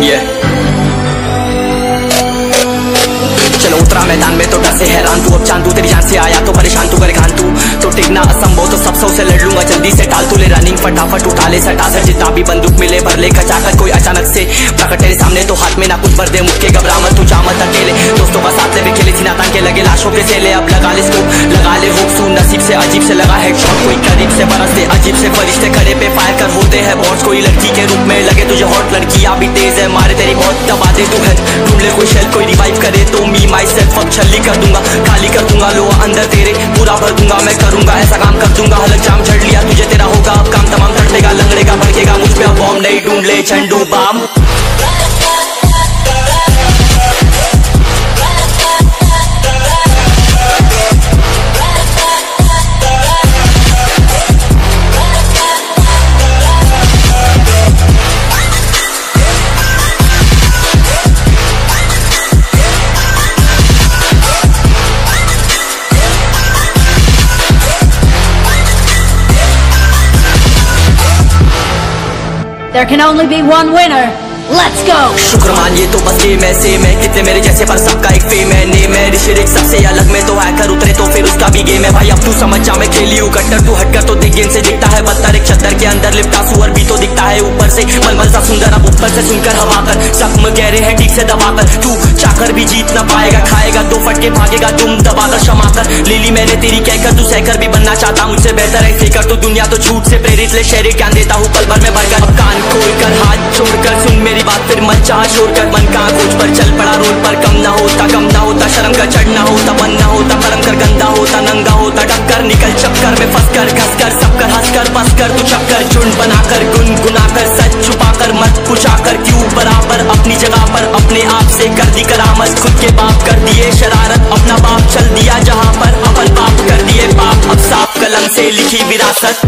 Yeah. चलो उतरा मैदान में तो डर हैरान तू। अब जान तेरी जान से आया तो परेशान तू कर घान तू तो टिकना असंभव तो सब सौ से लड़ लूँगा। जल्दी से टाल तू ले रनिंग फटाफट उठा ले, सटा सर। जितना भी बंदूक मिले, भर ले, खचाकर। कोई अचानक से प्रकट तेरे सामने तो हाथ में ना कुछ भर दे। मुक्के घबरा मत, तू जा अकेले। दोस्तों का साथ लेवे खेले, सीना के लगे, लाशों के सेले अब लगा ले स्कूप लगा ले हुक। सू नसीब से अजीब से लगा है। कोई करीब से बरस अजीब से फरिश्ते। खड़े पे फायर कर होते हैं बॉस कोई लड़की के रूप में लगे तुझे हॉट लड़की भी तेज है, मारे तेरी बहुत दबाते। तू है ढूंढ ले कोई शेल कोई रिवाइव करे। तो मी माई सेल्फ अब छली कर दूँगा, खाली कर दूँगा लो अंदर तेरे, पूरा भर दूँगा, मैं करूँगा, ऐसा काम कर दूँगा। हलक जाम चढ़ लिया तुझे, तेरा होगा, अब काम तमाम तड़पेगा लंगड़ेगा, भड़केगा, मुझ पे अब बॉम्ब नहीं ढूंढ ले, Zandu balm There can only be one winner. Let's go! शुक्र ये तो बस गेम ऐसे में कितने मेरे जैसे पर सबका एक फेम है। नेम है ऋषिरिक सबसे अलग में तो हैकर उतरे तो फिर उसका भी गेम है। भाई, अब तू समझ जा, मैं खेली हूँ कट्टर तू हटकर तो देख गेम से दिखता है। बत्तर एक छत्तर के अंदर लिपटा, सुअर भी तो दिखता है ऊपर से। मलमल सा सुंदर, अब ऊपर से सुनकर हवा कर। जख्म गहरे हैं, ठीक से दबाकर तू चाकर भी जीत ना पाएगा, खाएगा, दो फटके भागेगा तुम दबाकर क्षमा कर ले ली मैंने तेरी कहकर तू सहकर भी बनना चाहता, मुझसे बेहतर है कर तू दुनिया तो झूठ से प्रेरित, ले शहरी ज्ञान देता हूँ, पल भर में भरकर। कान खोल कर हाथ छोड़कर सुन मेरी बात, फिर मन चाह शोर कर मन का खोज पर, चल पड़ा रोड पर। कम ना होता, कम ना होता, शर्म का चढ़ना होता बन ना होता परम कर, गंदा होता, नंगा होता। टक्कर निकल, चक्कर में फंस कर घस कर, सब कर, हंस कर, बस कर, तू चक्कर झुंड बनाकर जगह पर अपने आप से कर दी करामत। खुद के बाप कर दिए, शरारत अपना बाप चल दिया जहाँ पर अपन बाप कर दिए बाप अब साफ़ कलम से लिखी विरासत।